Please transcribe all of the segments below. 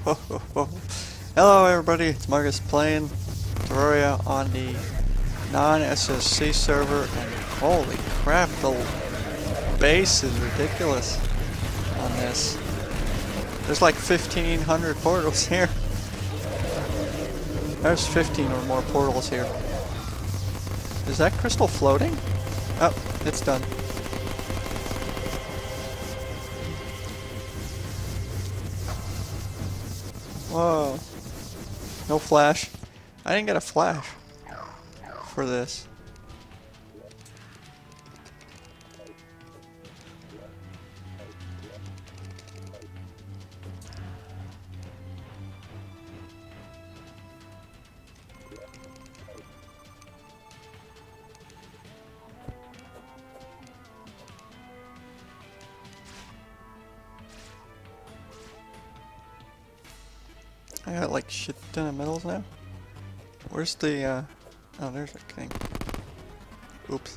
Hello everybody, it's Marcus playing Terraria on the non-SSC server and holy crap, the base is ridiculous on this. There's like 1500 portals here. There's 15 or more portals here. Is that crystal floating? Oh, it's done. Whoa. No flash. I didn't get a flash for this. I got like shit ton of medals now. Where's the, uh, oh, there's a thing. Oops.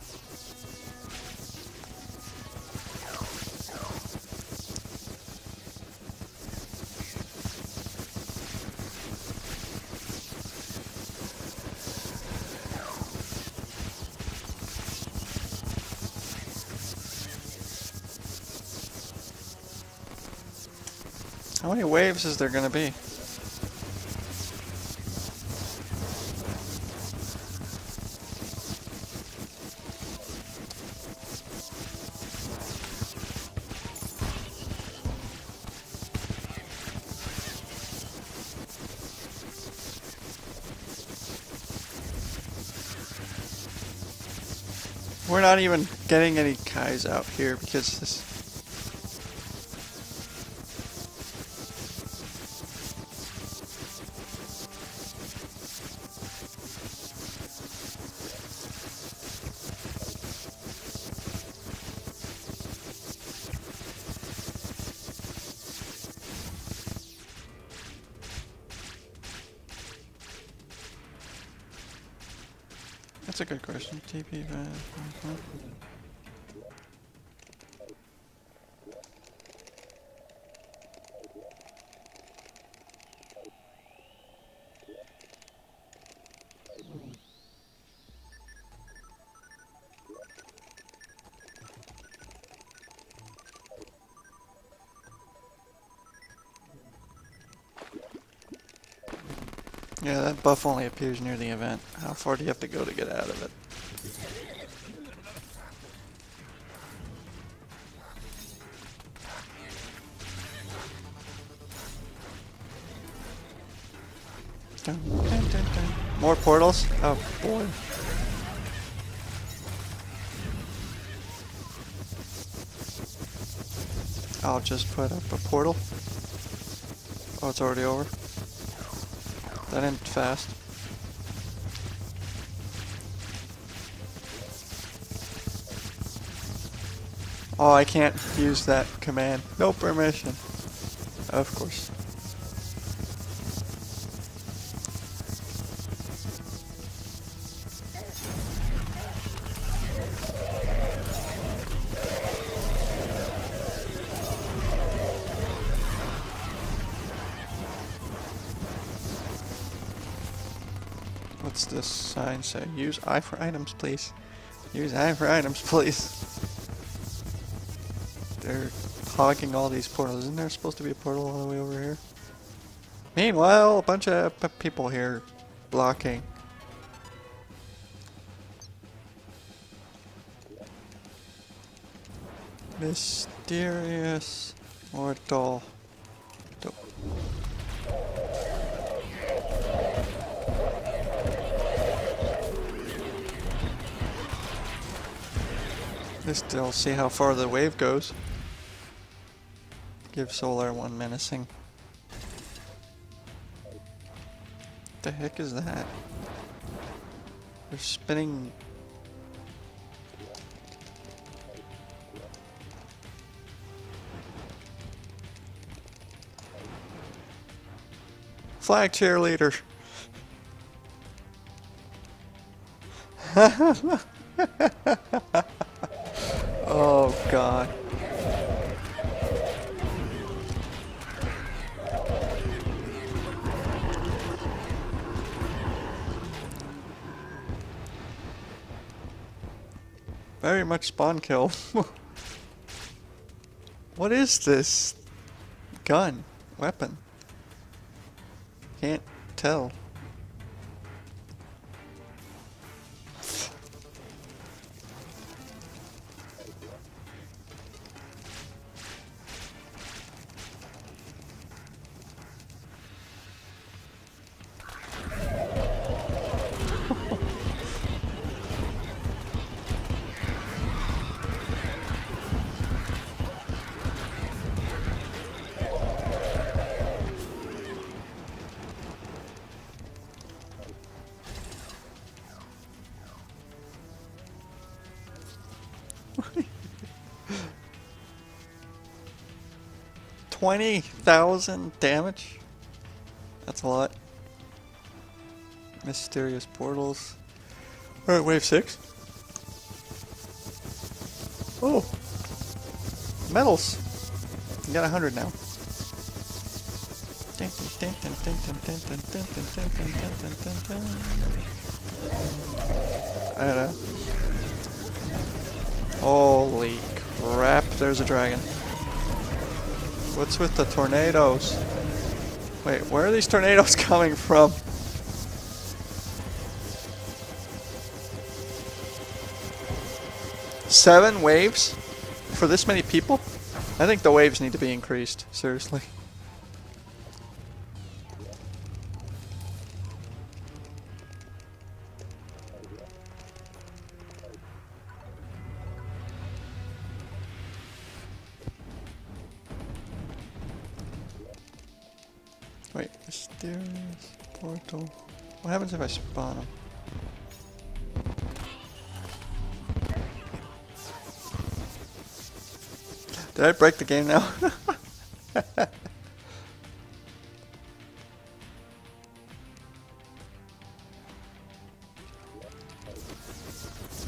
How many waves is there gonna be? We're not even getting any Kais out here because this. TP. Yeah, that buff only appears near the event. How far do you have to go to get out of it? Dun, dun, dun. More portals? Oh boy. I'll just put up a portal. Oh, it's already over. That ended fast. Oh, I can't use that command. No permission. Of course. What's this sign say? Use I for items, please. Use I for items, please. They're hogging all these portals. Isn't there supposed to be a portal all the way over here? Meanwhile, a bunch of people here blocking. Mysterious portal. Let's still see how far the wave goes. Give Solar one menacing. What The heck is that? They're spinning. Flag cheerleader. god. Very much spawn kill. what is this gun? Weapon? Can't tell. Twenty thousand damage? That's a lot. Mysterious portals. Alright, wave six. Oh! Medals! You got a hundred now. Holy crap, there's a dragon. What's with the tornadoes? Wait, where are these tornadoes coming from? Seven waves? For this many people? I think the waves need to be increased, seriously. Did I break the game now?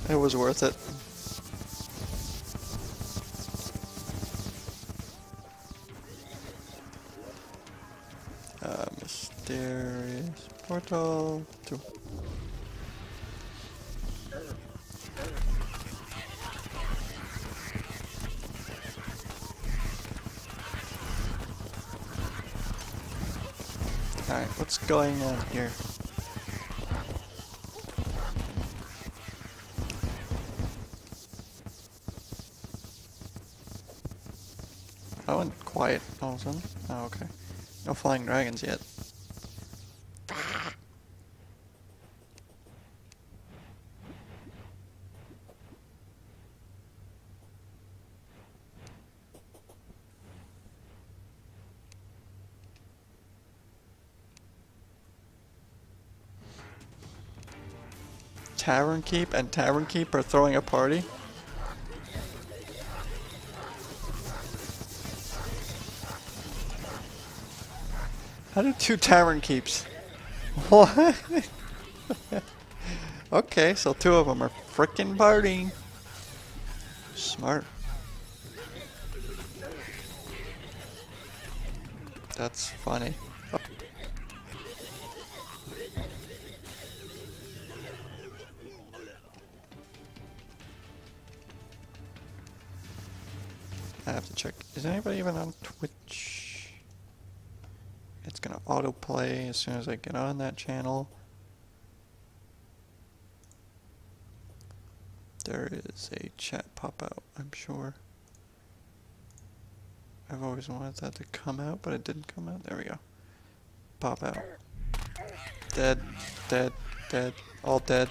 it was worth it. Portal. Alright, what's going on here? I went quiet all of a sudden. Oh, okay. No flying dragons yet. Tavern Keep and Tavern Keep are throwing a party? How do two Tavern Keeps? What? okay, so two of them are frickin' partying. Smart. That's funny. Even on Twitch? It's gonna autoplay as soon as I get on that channel. There is a chat pop out, I'm sure. I've always wanted that to come out, but it didn't come out. There we go. Pop out. Dead, dead, dead, all dead.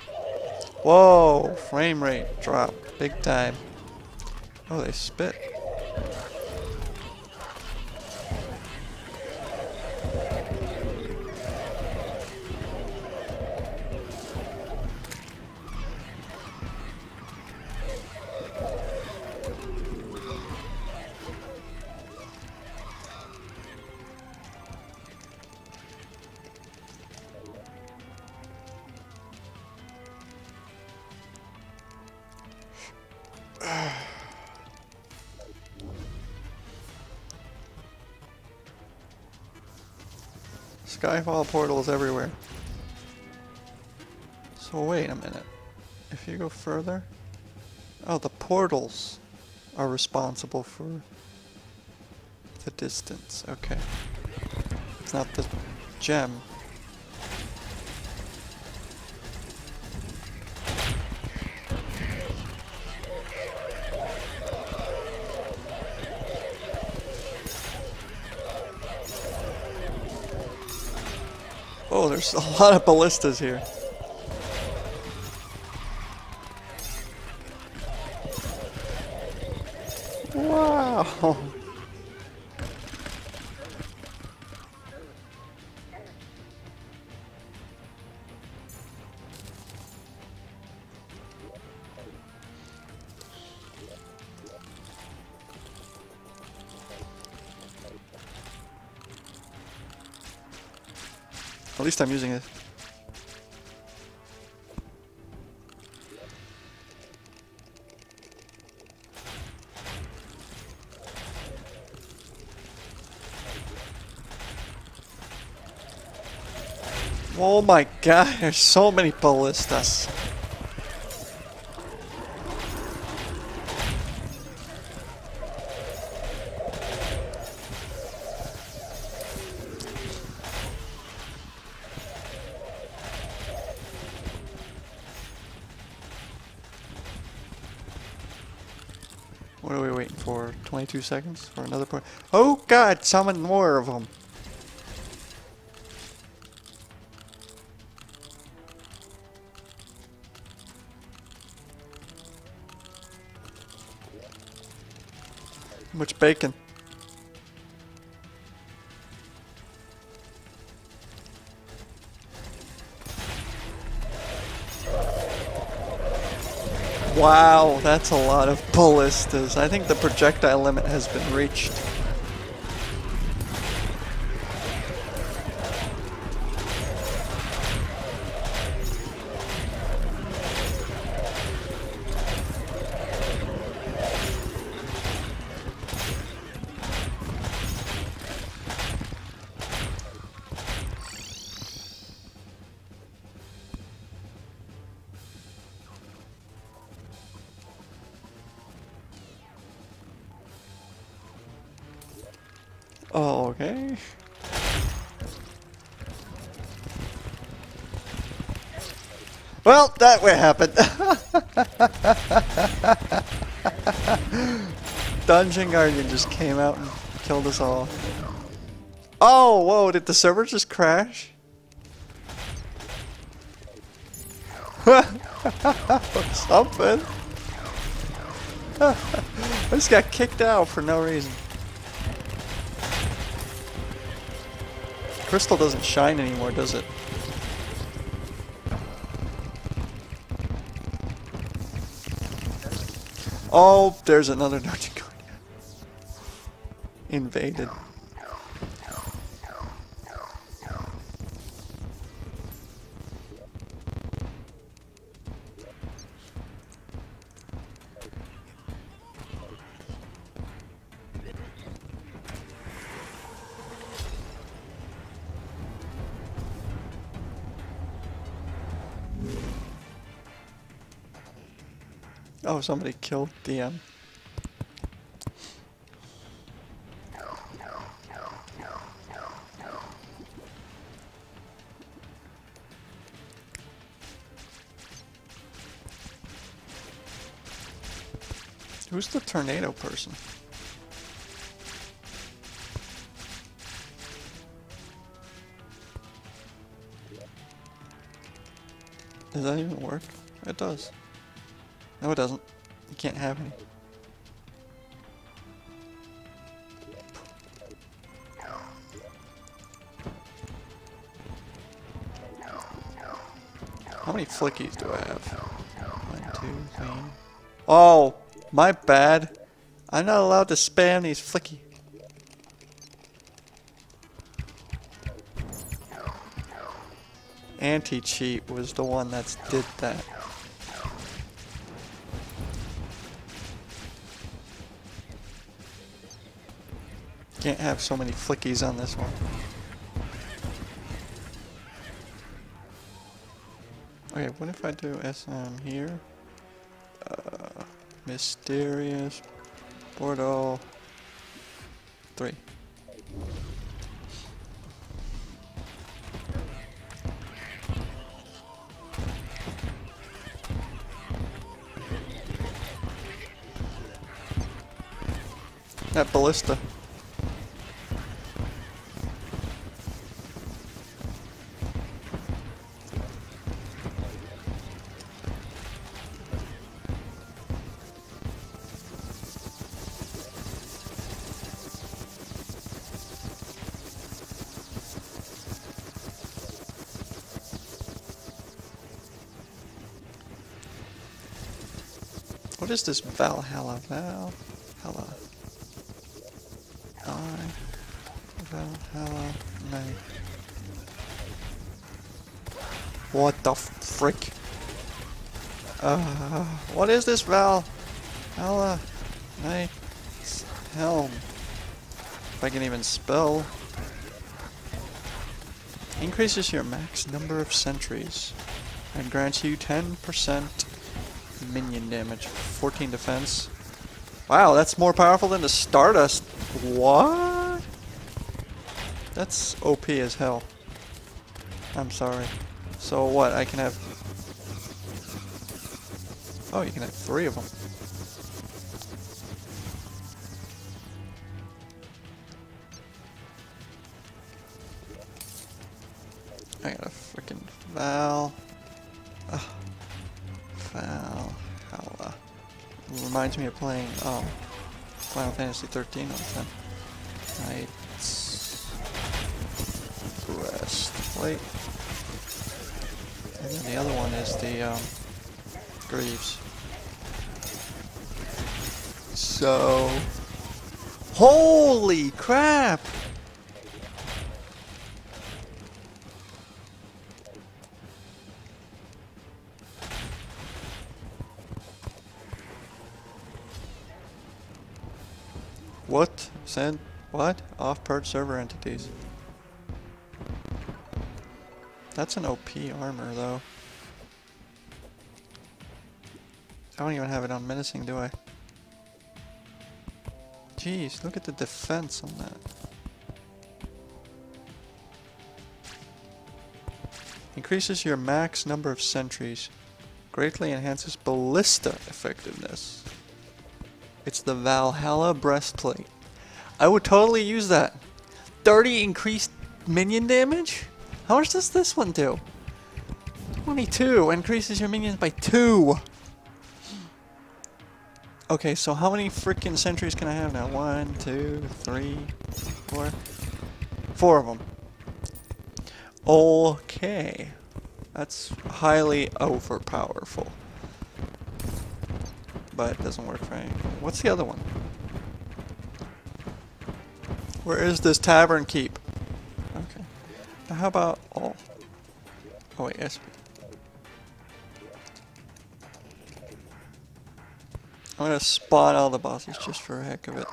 Whoa, frame rate drop, big time. Oh, they spit. Skyfall portals everywhere. So wait a minute. If you go further... Oh, the portals are responsible for the distance. Okay. It's not the gem. Oh, there's a lot of ballistas here. At least I'm using it. Oh my god, there's so many ballistas. What are we waiting for? 22 seconds for another point? Oh god, summon more of them. Much bacon. Wow, that's a lot of ballistas. I think the projectile limit has been reached. Okay. Well, that way happened. Dungeon Guardian just came out and killed us all. Oh, whoa, did the server just crash? Something. I just got kicked out for no reason. Crystal doesn't shine anymore, does it? Oh, there's another Guardian. Invaded. Oh, somebody killed DM. Who's the tornado person? Does that even work? It does. No, it doesn't. You can't have any. How many flickies do I have? One, two, three. Oh, my bad. I'm not allowed to spam these flicky. Anti-cheat was the one that did that. Can't have so many flickies on this one. Okay, what if I do SM here? Uh, Mysterious. portal Three. That ballista. Is this Valhalla? Valhalla. I. Valhalla. What the frick? Uh, what is this Val? Hella. Hey. Helm. If I can even spell. Increases your max number of sentries and grants you 10% minion damage, 14 defense. Wow, that's more powerful than the Stardust. What? That's OP as hell. I'm sorry. So what, I can have... Oh, you can have three of them. Playing, oh, Final Fantasy 13 all the. Knights. Breastplate. And then the other one is the, um, Greaves. So... Holy crap! Send what? Off-purge server entities. That's an OP armor though. I don't even have it on menacing, do I? Jeez, look at the defense on that. Increases your max number of sentries. Greatly enhances ballista effectiveness. It's the Valhalla breastplate. I would totally use that. 30 increased minion damage? How much does this one do? 22 increases your minions by 2. Okay, so how many freaking sentries can I have now? One, two, three, four. Four of them. Okay. That's highly overpowerful. But it doesn't work for anything. What's the other one? Where is this tavern keep? Okay. Now how about all? Oh wait, yes. I'm gonna spawn all the bosses just for a heck of it.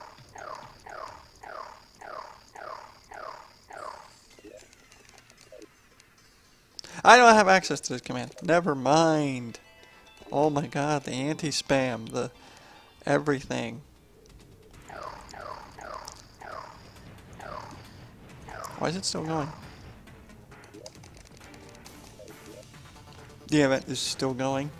I don't have access to this command. Never mind. Oh my god, the anti-spam, the everything. Why is it still going? The event is still going.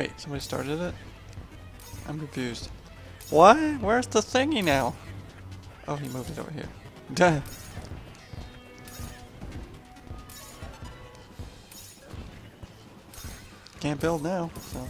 Wait, somebody started it? I'm confused. What? Where's the thingy now? Oh, he moved it over here. Duh. Can't build now, so...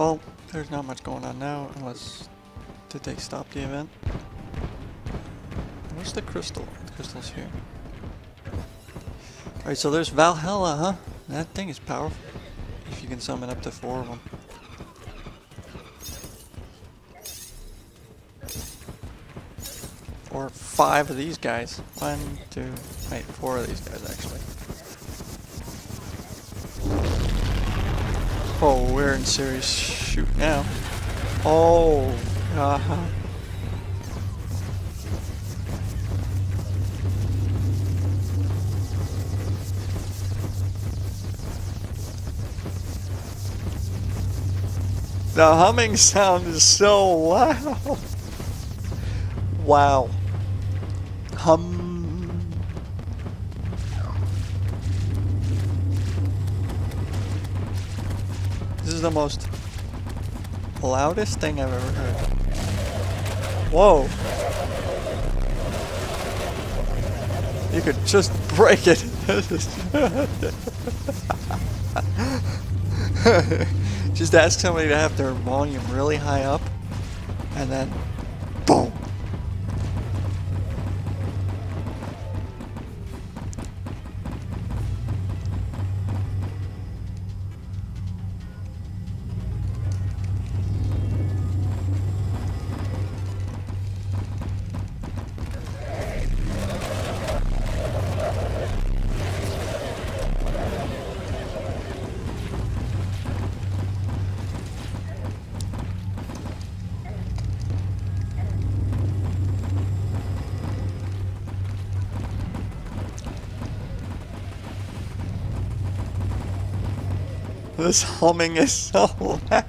Well, there's not much going on now, unless... Did they stop the event? Where's the crystal? The crystal's here. Alright, so there's Valhalla, huh? That thing is powerful. If you can summon up to four of them. Or five of these guys. One, two, wait, four of these guys actually. We're in serious shoot now. Oh, uh -huh. The humming sound is so loud. Wow. Hum. Is the most loudest thing I've ever heard. Whoa. You could just break it. just ask somebody to have their volume really high up and then This humming is so loud.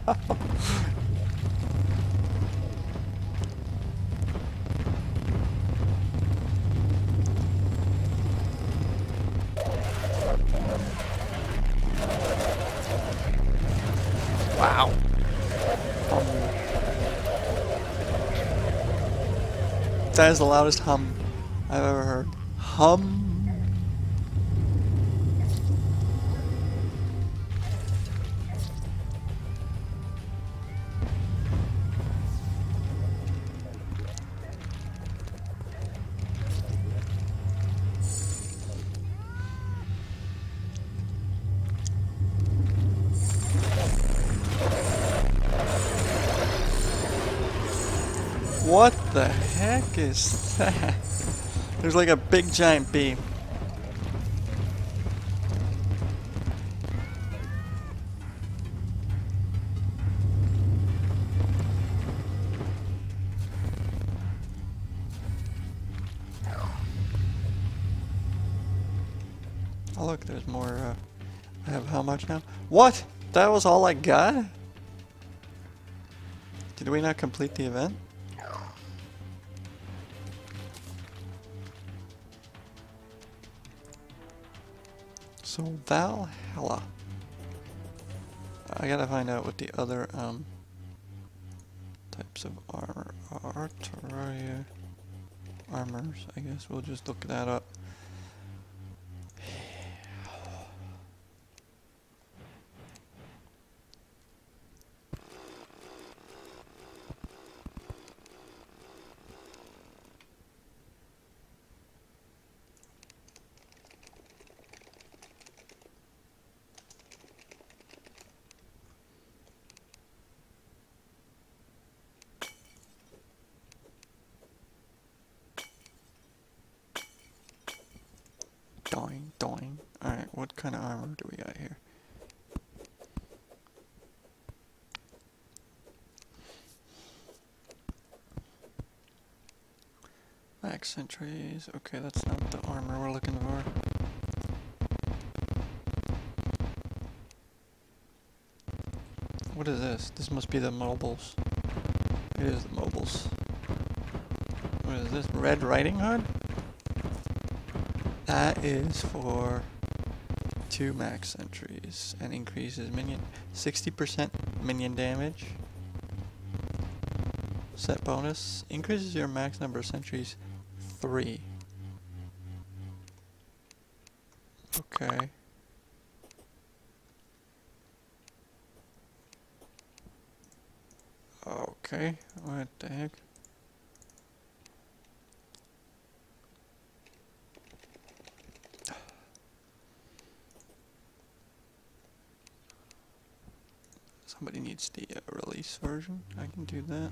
Wow. That is the loudest hum I've ever heard. Hum. Is that? There's like a big giant bee. Oh look, there's more, uh, I have how much now? What? That was all I got? Did we not complete the event? Valhalla. I gotta find out what the other um, types of armor are. Terraria armors, I guess. We'll just look that up. doing, doing. Alright, what kind of armor do we got here? Max sentries. Okay, that's not the armor we're looking for. What is this? This must be the mobiles. It is the mobiles. What is this? Red Riding Hood? That is for two max entries and increases minion 60% minion damage. Set bonus increases your max number of sentries three. Okay. Okay, what the heck? Somebody needs the uh, release version. I can do that.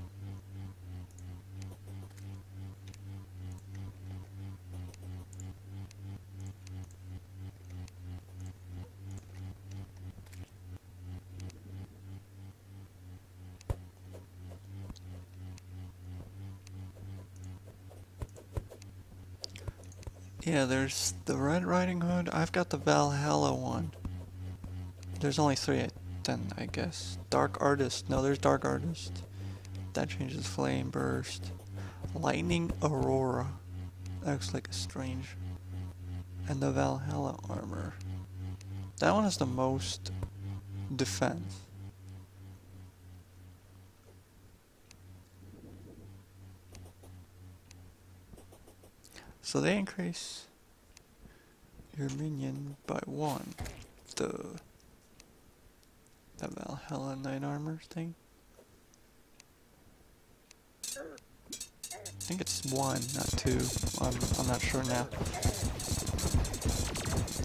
Yeah, there's the Red Riding Hood. I've got the Valhalla one. There's only three then, I guess. Dark Artist. No, there's Dark Artist. That changes Flame Burst. Lightning Aurora. That looks like a strange. And the Valhalla armor. That one has the most defense. So they increase your minion by one. The the Valhalla Knight Armor thing. I think it's one, not two. I'm I'm not sure now.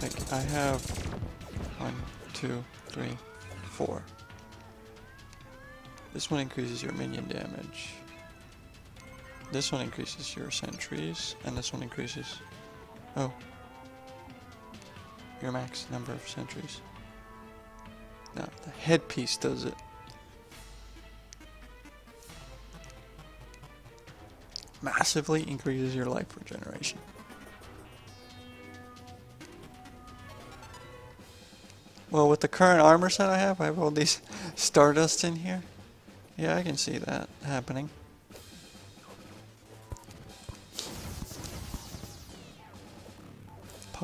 Like I have one, two, three, four. This one increases your minion damage. This one increases your sentries, and this one increases... Oh. Your max number of sentries. No, the headpiece does it. Massively increases your life regeneration. Well, with the current armor set I have, I have all these Stardust in here. Yeah, I can see that happening.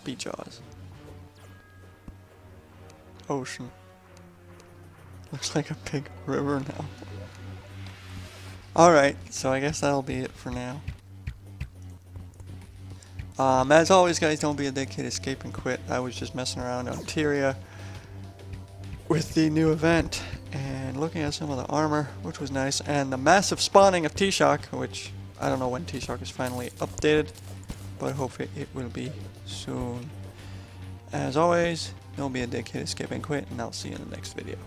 puppy jaws. Ocean. Looks like a big river now. Alright, so I guess that'll be it for now. Um, as always guys, don't be a dickhead, escape and quit. I was just messing around on Teeria with the new event and looking at some of the armor, which was nice, and the massive spawning of TShock, which I don't know when TShock is finally updated but hopefully it will be soon. As always, don't be a dickhead, escape and quit, and I'll see you in the next video.